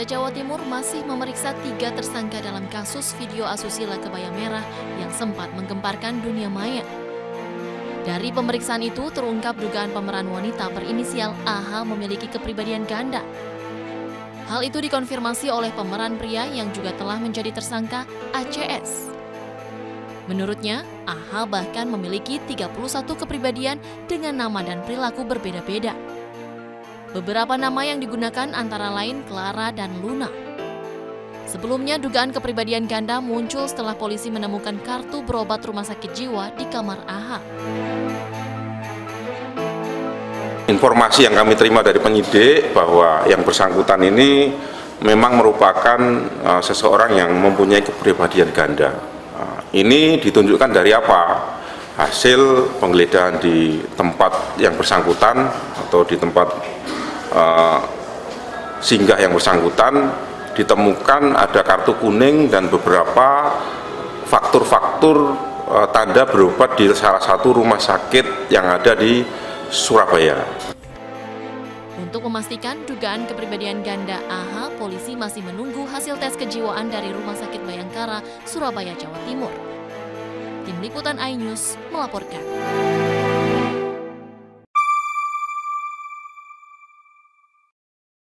Polda Jawa Timur masih memeriksa tiga tersangka dalam kasus video asusila kebaya merah yang sempat menggemparkan dunia maya. Dari pemeriksaan itu terungkap dugaan pemeran wanita berinisial AH memiliki kepribadian ganda. Hal itu dikonfirmasi oleh pemeran pria yang juga telah menjadi tersangka ACS. Menurutnya, AH bahkan memiliki 31 kepribadian dengan nama dan perilaku berbeda-beda. Beberapa nama yang digunakan antara lain Clara dan Luna. Sebelumnya, dugaan kepribadian ganda muncul setelah polisi menemukan kartu berobat rumah sakit jiwa di kamar AH. Informasi yang kami terima dari penyidik bahwa yang bersangkutan ini memang merupakan uh, seseorang yang mempunyai kepribadian ganda. Uh, ini ditunjukkan dari apa? Hasil penggeledahan di tempat yang bersangkutan atau di tempat uh, singgah yang bersangkutan ditemukan ada kartu kuning dan beberapa faktur-faktur uh, tanda berobat di salah satu rumah sakit yang ada di Surabaya. Untuk memastikan dugaan kepribadian ganda AH, polisi masih menunggu hasil tes kejiwaan dari Rumah Sakit Bayangkara, Surabaya, Jawa Timur. Tim Liputan iNews melaporkan.